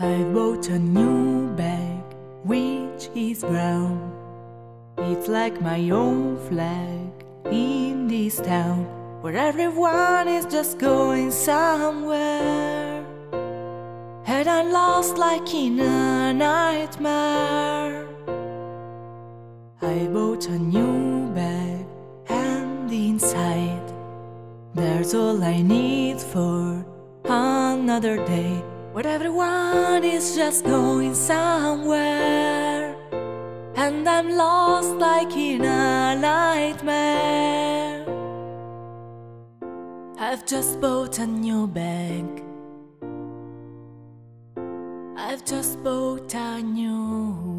bought a new bag, which is brown. It's like my own flag in this town, where everyone is just going somewhere. And I'm lost like in a nightmare. I bought a new bag, and inside, there's all I need for another day where everyone is just going somewhere and I'm lost like in a nightmare. I've just bought a new bag. I've just bought a new.